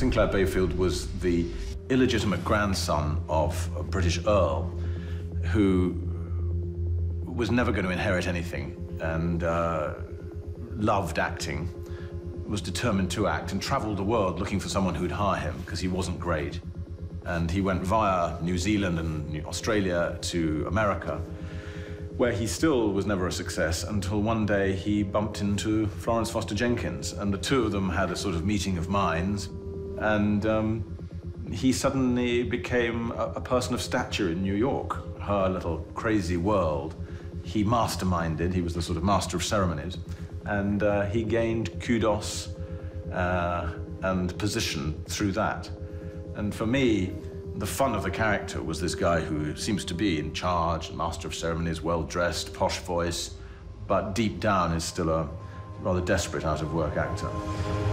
St. Clair Bayfield was the illegitimate grandson of a British earl who was never going to inherit anything and uh, loved acting, was determined to act, and traveled the world looking for someone who'd hire him because he wasn't great. And he went via New Zealand and Australia to America, where he still was never a success until one day he bumped into Florence Foster Jenkins, and the two of them had a sort of meeting of minds, and um, he suddenly became a, a person of stature in New York, her little crazy world. He masterminded, he was the sort of master of ceremonies, and uh, he gained kudos uh, and position through that. And for me, the fun of the character was this guy who seems to be in charge, master of ceremonies, well dressed, posh voice, but deep down is still a rather desperate out of work actor.